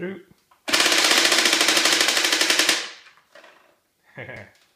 Shoot.